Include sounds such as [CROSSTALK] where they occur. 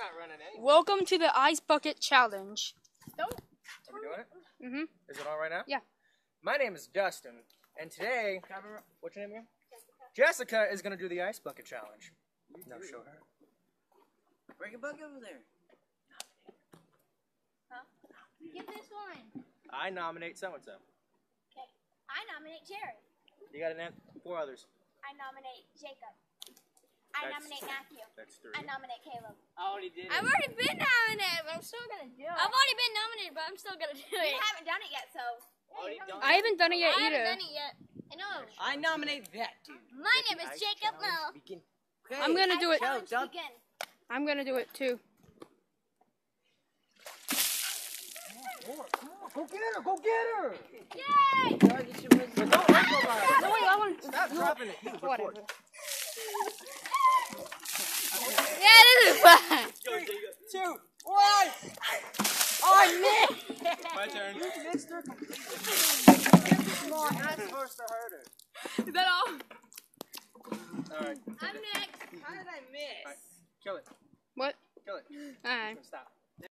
not running anything. Welcome to the Ice Bucket Challenge. Don't. Are we doing it? Mm-hmm. Is it on right now? Yeah. My name is Dustin, and today, what's your name again? Jessica is gonna do the ice bucket challenge. No, show her. Bring a bucket over there. Huh? Get this one. I nominate so and so. Okay. I nominate Jared. You got to name four others. I nominate Jacob. I nominate Matthew. That's three. I nominate Caleb. I already did I've already been nominated, but I'm still gonna do it. I've already been nominated, but I'm still gonna do it. You haven't done it yet, so. Done I haven't done it yet I haven't done it yet. I know. I nominate that dude. My name is Jacob Mel. Begin. I'm gonna do it. Challenge. Begin. I'm gonna do it too. Go get her! Go get her! Yay! Target your wrist. Don't hurt nobody. No, ah! wait, I want. Stop dropping it. Whatever. [LAUGHS] record. Yeah, this is fun. Two, one. Oh, I missed. My turn. You missed her completely. Come on, you're not supposed to hurt her. Is that all? All right, I'm next. How did I miss? kill it. What? Kill it. Alright. Stop.